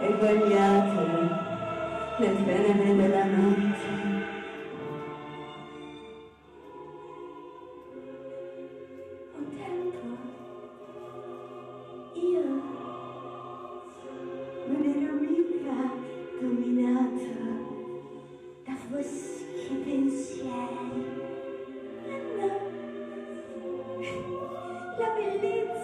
eguagliate eguagliate le tenebre della notte. Un tempo. Io non ero dominato da foschi pensieri. Ma la bellezza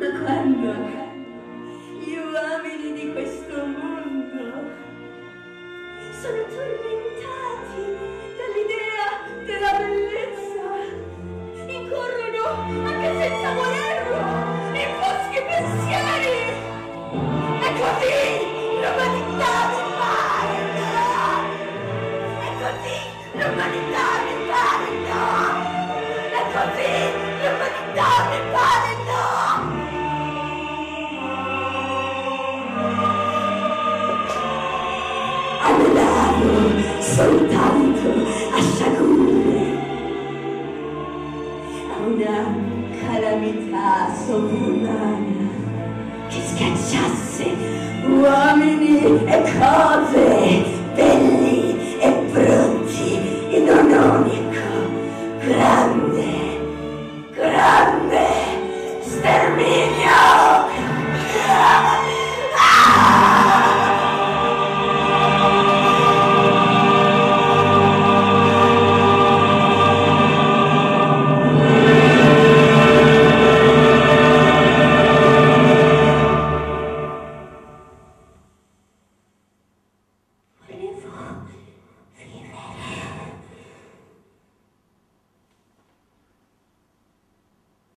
ma quando gli uomini di questo mondo sono tormentati dall'idea della bellezza. Incorrono, anche senza volerlo, in foschi pensieri. E così l'umanità mi pare. E così l'umanità mi pare. E così l'umanità mi pare Soltanto a sciagure a una calamità sovrumana che schiacciasse uomini e cose belli e brutti in un unico grande, grande sterminio.